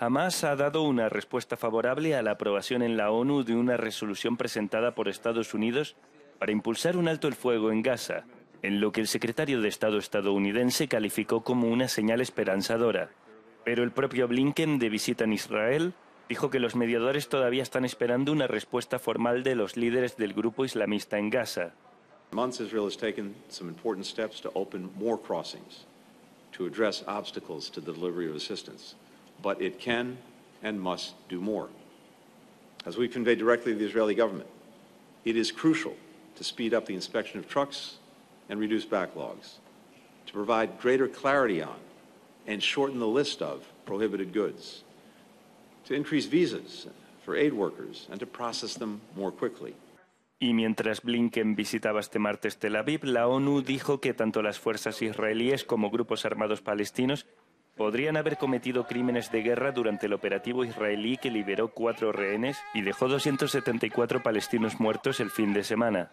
Hamas ha dado una respuesta favorable a la aprobación en la ONU de una resolución presentada por Estados Unidos para impulsar un alto el fuego en Gaza, en lo que el secretario de Estado estadounidense calificó como una señal esperanzadora. Pero el propio Blinken, de visita en Israel, dijo que los mediadores todavía están esperando una respuesta formal de los líderes del grupo islamista en Gaza. But it can and must do more. As we conveyed directly to the Israeli government, it is crucial to speed up the inspection of trucks and reduce backlogs, to provide greater clarity on and shorten the list of prohibited goods, to increase visas for aid workers and to process them more quickly. Y mientras Blinken visitaba este martes Tel Aviv, la ONU dijo que tanto las fuerzas israelíes como grupos armados palestinos podrían haber cometido crímenes de guerra durante el operativo israelí que liberó cuatro rehenes y dejó 274 palestinos muertos el fin de semana.